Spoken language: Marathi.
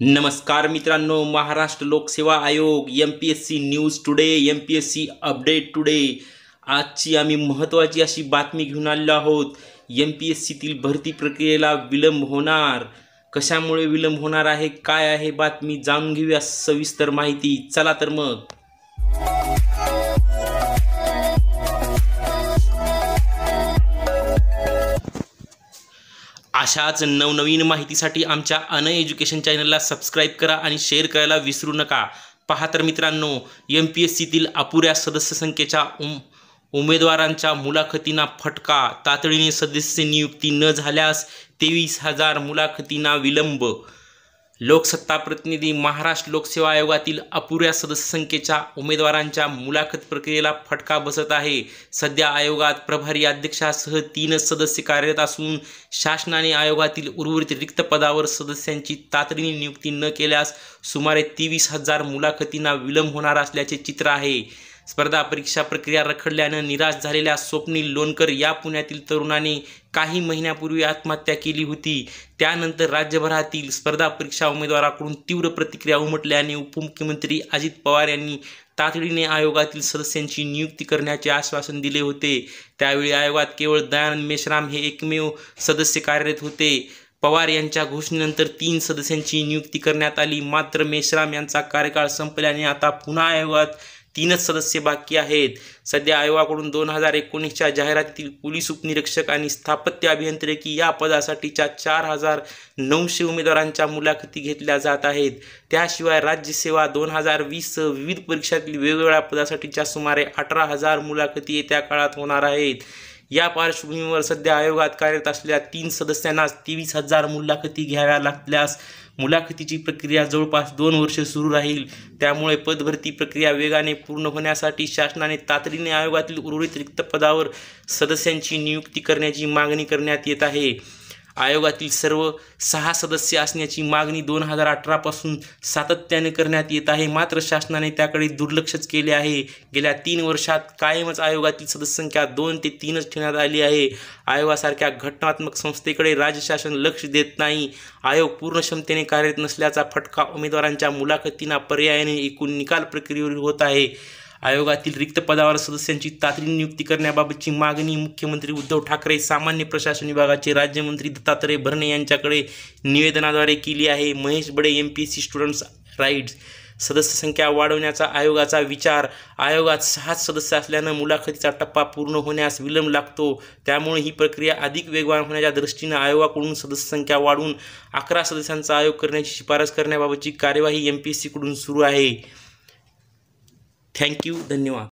नमस्कार मित्रांनो महाराष्ट्र लोकसेवा आयोग M P S C news today M P S C update today आजची आम्ही महत्त्वाची अशी बातमी घेऊन आलेलो आहोत. एम पी एस सीतील भरती प्रक्रियेला विलंब होणार. कशामुळे विलंब होणार आहे काय आहे बातमी जाणून घेऊया सविस्तर माहिती. चला तर मग. अशाच नवनवीन माहितीसाठी आमच्या अन एज्युकेशन चॅनलला सबस्क्राईब करा आणि शेअर करायला विसरू नका. पहा तर मित्रांनो एम पी एस सीतील अपुऱ्या सदस्य संख्येच्या उम उमेदवारांच्या मुलाखतींना फटका. तातडीने सदस्य नियुक्ती न झाल्यास तेवीस हजार मुलाखतींना विलंब लोकसत्ता प्रतिनिधी महाराष्ट्र लोकसेवा आयोगातील अपुऱ्या सदस्य संख्येच्या उमेदवारांच्या मुलाखत प्रक्रियेला फटका बसत आहे. सध्या आयोगात प्रभारी अध्यक्षासह तीनच सदस्य कार्यरत असून शासनाने आयोगातील उर्वरित रिक्त पदावर सदस्यांची तातडीने नियुक्ती न केल्यास सुमारे तेवीस हजार मुलाखतींना विलंब होणार असल्याचे चित्र आहे. स्पर्धा परीक्षा प्रक्रिया रखडल्यानं निराश झालेल्या स्वप्नील लोणकर या पुण्यातील तरुणाने काही महिन्यापूर्वी आत्महत्या केली होती. त्यानंतर राज्यभरातील स्पर्धा परीक्षा उमेदवाराकडून तीव्र प्रतिक्रिया उमटल्याने उपमुख्यमंत्री अजित पवार यांनी तातडीने आयोगातील सदस्यांची नियुक्ती करण्याचे आश्वासन दिले होते. त्यावेळी आयोगात केवळ दयानंद मेश्राम हे एकमेव सदस्य कार्यरत होते. पवार यांच्या घोषणेनंतर तीन सदस्यांची नियुक्ती करण्यात आली. मात्र मेश्राम यांचा कार्यकाळ संपल्याने आता पुन्हा आयोगात तीनच सदस्य बाकी आहेत. सध्या आयोगाकडून दोन हजार एकोणीसच्या जाहिरातीतील पोलीस उपनिरीक्षक आणि स्थापत्य अभियांत्रिकी या पदासाठीच्या चार हजार नऊशे उमेदवारांच्या मुलाखती घेतल्या जात आहेत. त्याशिवाय राज्यसेवा दोन हजार वीस विविध परीक्षातील वेगवेगळ्या पदासाठीच्या सुमारे अठरा हजार मुलाखती येत्या काळात होणार आहेत. या पार्श्वभूमीवर सध्या आयोगात कार्यरत असलेल्या तीन सदस्यांनाच तेवीस हजार मुलाखती घ्याव्या लागल्यास मुलाखतीची प्रक्रिया जवळपास दोन वर्षे सुरू राहील. त्यामुळे पदभरती प्रक्रिया वेगाने पूर्ण होण्यासाठी शासनाने तातडीने आयोगातील उर्वरित रिक्त पदावर सदस्यांची नियुक्ती करण्याची मागणी करण्यात येत आहे. आयोगातील सर्व सहा सदस्य असण्याची मागणी दोन हजार अठरापासून सातत्याने करण्यात येत आहे. मात्र शासनाने त्याकडे दुर्लक्षच केले आहे. गेल्या तीन वर्षात कायमच आयोगातील सदस्यसंख्या दोन ते तीनच ठेवण्यात आली आहे. आयोगासारख्या घटनात्मक संस्थेकडे राज्य शासन लक्ष देत नाही. आयोग पूर्ण क्षमतेने कार्यरत नसल्याचा फटका उमेदवारांच्या मुलाखतींना पर्यायाने एकूण निकाल प्रक्रियेवर होत आहे. आयोगातील रिक्त पदावर सदस्यांची तातडीने नियुक्ती करण्याबाबतची मागणी मुख्यमंत्री उद्धव ठाकरे सामान्य प्रशासन विभागाचे राज्यमंत्री दत्तात्रय भरणे यांच्याकडे निवेदनाद्वारे केली आहे. Mahesh Bade M P S C students rights सदस्य संख्या वाढवण्याचा आयोगाचा विचार. आयोगात सहाच सदस्य असल्यानं मुलाखतीचा टप्पा पूर्ण होण्यास विलंब लागतो. त्यामुळे ही प्रक्रिया अधिक वेगवान होण्याच्या दृष्टीनं आयोगाकडून सदस्य संख्या वाढवून अकरा सदस्यांचा आयोग करण्याची शिफारस करण्याबाबतची कार्यवाही एम पी एस सीकडून सुरू आहे. थँक्यू धन्यवाद